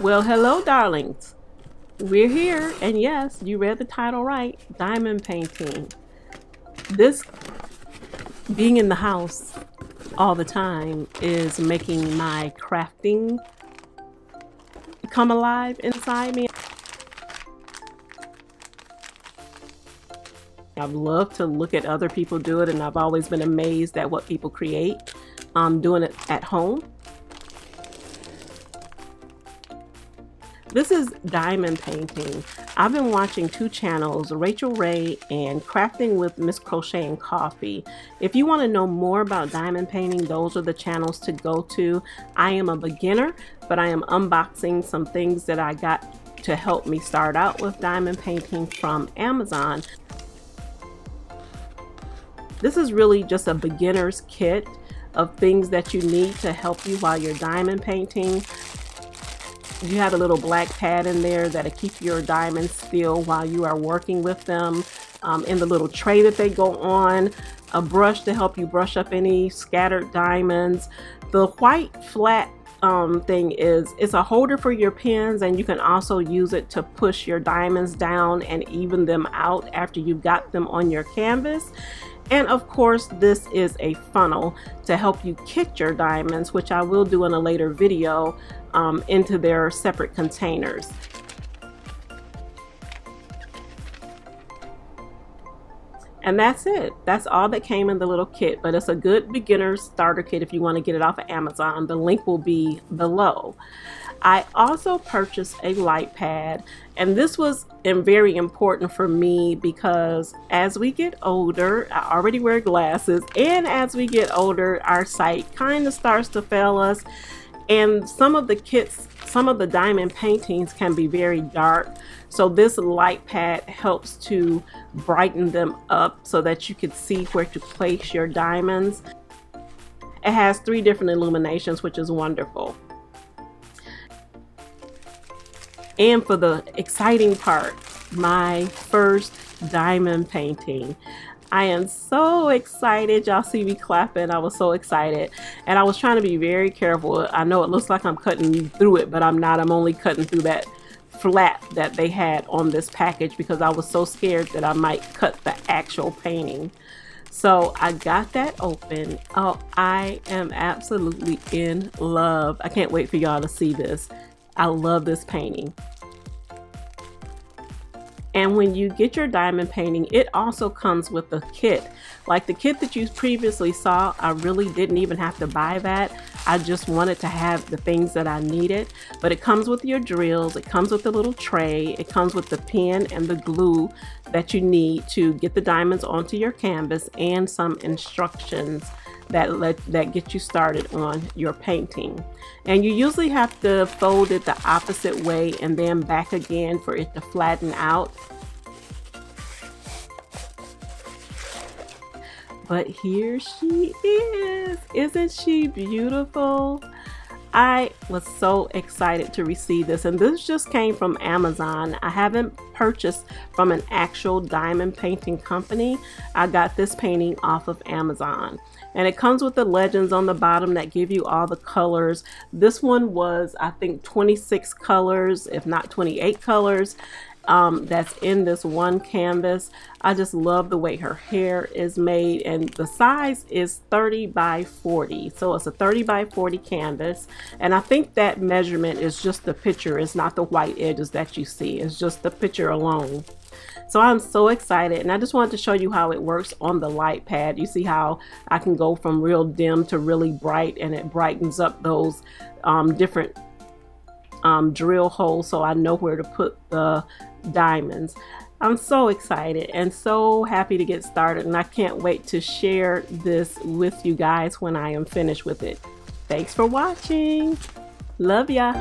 Well, hello, darlings. We're here, and yes, you read the title right diamond painting. This being in the house all the time is making my crafting come alive inside me. I've loved to look at other people do it, and I've always been amazed at what people create um, doing it at home. This is diamond painting. I've been watching two channels, Rachel Rae and Crafting with Miss Crochet and Coffee. If you want to know more about diamond painting, those are the channels to go to. I am a beginner, but I am unboxing some things that I got to help me start out with diamond painting from Amazon. This is really just a beginner's kit of things that you need to help you while you're diamond painting. You have a little black pad in there that'll keep your diamonds still while you are working with them. Um, in the little tray that they go on, a brush to help you brush up any scattered diamonds. The white flat um, thing is it's a holder for your pins and you can also use it to push your diamonds down and even them out after you've got them on your canvas. And of course, this is a funnel to help you kit your diamonds, which I will do in a later video um, into their separate containers. And that's it. That's all that came in the little kit, but it's a good beginner starter kit if you want to get it off of Amazon. The link will be below. I also purchased a light pad and this was very important for me because as we get older, I already wear glasses and as we get older, our sight kind of starts to fail us and some of the kits, some of the diamond paintings can be very dark. So this light pad helps to brighten them up so that you can see where to place your diamonds. It has three different illuminations, which is wonderful. And for the exciting part, my first diamond painting. I am so excited. Y'all see me clapping. I was so excited. And I was trying to be very careful. I know it looks like I'm cutting through it, but I'm not. I'm only cutting through that flap that they had on this package because I was so scared that I might cut the actual painting. So I got that open. Oh, I am absolutely in love. I can't wait for y'all to see this. I love this painting. And when you get your diamond painting, it also comes with a kit. Like the kit that you previously saw, I really didn't even have to buy that. I just wanted to have the things that I needed. But it comes with your drills, it comes with a little tray, it comes with the pen and the glue that you need to get the diamonds onto your canvas and some instructions that let that get you started on your painting. And you usually have to fold it the opposite way and then back again for it to flatten out. But here she is. Isn't she beautiful I was so excited to receive this and this just came from Amazon. I haven't purchased from an actual diamond painting company. I got this painting off of Amazon and it comes with the legends on the bottom that give you all the colors. This one was I think 26 colors if not 28 colors um, that's in this one canvas. I just love the way her hair is made and the size is 30 by 40. So it's a 30 by 40 canvas. And I think that measurement is just the picture. It's not the white edges that you see. It's just the picture alone. So I'm so excited and I just wanted to show you how it works on the light pad. You see how I can go from real dim to really bright and it brightens up those um, different um, drill holes so I know where to put the diamonds. I'm so excited and so happy to get started and I can't wait to share this with you guys when I am finished with it. Thanks for watching. Love ya.